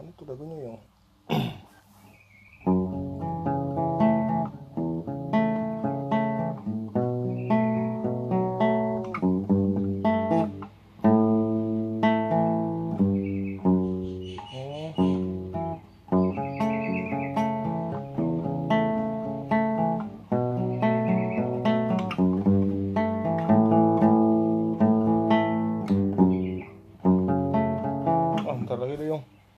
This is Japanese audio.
ano talaga niya yung talaga yung